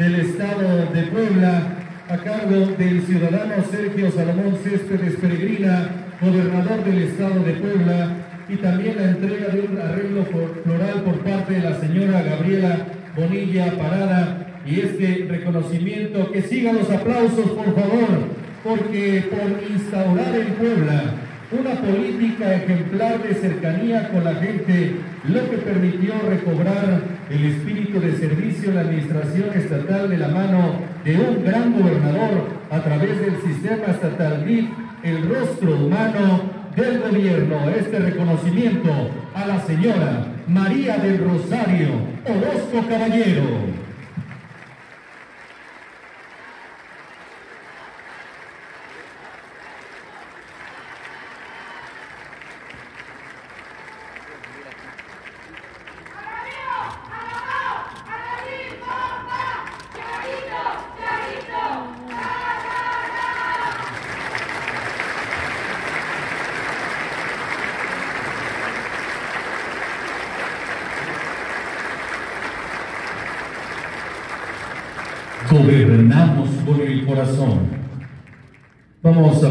del Estado de Puebla, a cargo del ciudadano Sergio Salomón Céspedes Peregrina, gobernador del Estado de Puebla, y también la entrega de un arreglo floral por parte de la señora Gabriela Bonilla Parada y este reconocimiento. Que sigan los aplausos, por favor, porque por instaurar en Puebla una política ejemplar de cercanía con la gente, lo que permitió recobrar el espíritu de servicio en la administración estatal de la mano de un gran gobernador a través del sistema estatal DIF, el rostro humano del gobierno. Este reconocimiento a la señora María del Rosario Orozco Caballero. Gobernamos con el corazón. Vamos a